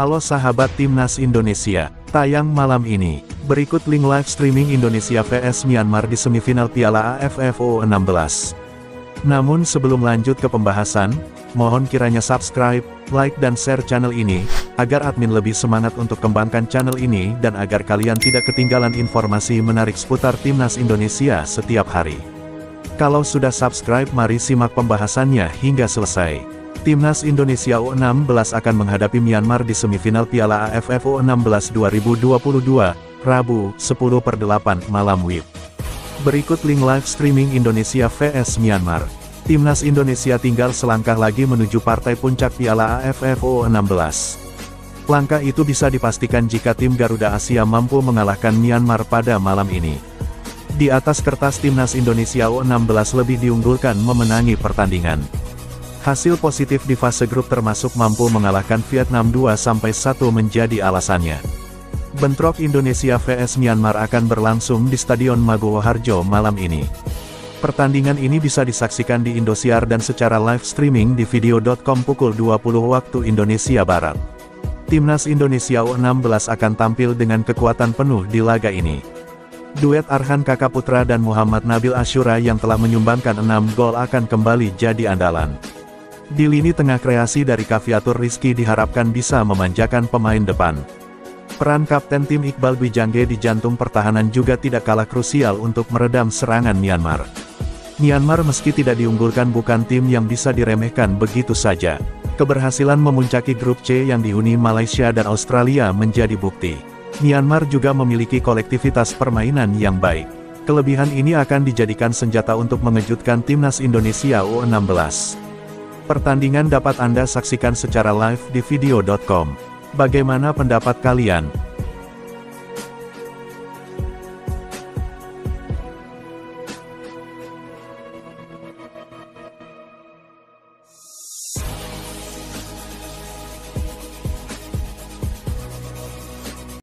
Halo sahabat Timnas Indonesia, tayang malam ini. Berikut link live streaming Indonesia vs Myanmar di semifinal Piala AFF U16. Namun sebelum lanjut ke pembahasan, mohon kiranya subscribe, like dan share channel ini, agar admin lebih semangat untuk kembangkan channel ini dan agar kalian tidak ketinggalan informasi menarik seputar Timnas Indonesia setiap hari. Kalau sudah subscribe mari simak pembahasannya hingga selesai. Timnas Indonesia U16 akan menghadapi Myanmar di semifinal Piala AFF U16 2022, Rabu, 10 per 8 malam WIB. Berikut link live streaming Indonesia vs Myanmar. Timnas Indonesia tinggal selangkah lagi menuju partai puncak Piala AFF U16. Langkah itu bisa dipastikan jika tim Garuda Asia mampu mengalahkan Myanmar pada malam ini. Di atas kertas Timnas Indonesia U16 lebih diunggulkan memenangi pertandingan. Hasil positif di fase grup termasuk mampu mengalahkan Vietnam 2-1 menjadi alasannya. Bentrok Indonesia vs Myanmar akan berlangsung di Stadion Maguwo Harjo malam ini. Pertandingan ini bisa disaksikan di Indosiar dan secara live streaming di video.com pukul 20 waktu Indonesia Barat. Timnas Indonesia U16 akan tampil dengan kekuatan penuh di laga ini. Duet Arhan Kakak Putra dan Muhammad Nabil Ashura yang telah menyumbangkan 6 gol akan kembali jadi andalan. Di lini tengah kreasi dari Kaviatur Rizky diharapkan bisa memanjakan pemain depan. Peran Kapten tim Iqbal Bijangge di jantung pertahanan juga tidak kalah krusial untuk meredam serangan Myanmar. Myanmar meski tidak diunggulkan bukan tim yang bisa diremehkan begitu saja. Keberhasilan memuncaki grup C yang dihuni Malaysia dan Australia menjadi bukti. Myanmar juga memiliki kolektivitas permainan yang baik. Kelebihan ini akan dijadikan senjata untuk mengejutkan timnas Indonesia U16. Pertandingan dapat Anda saksikan secara live di video.com. Bagaimana pendapat kalian?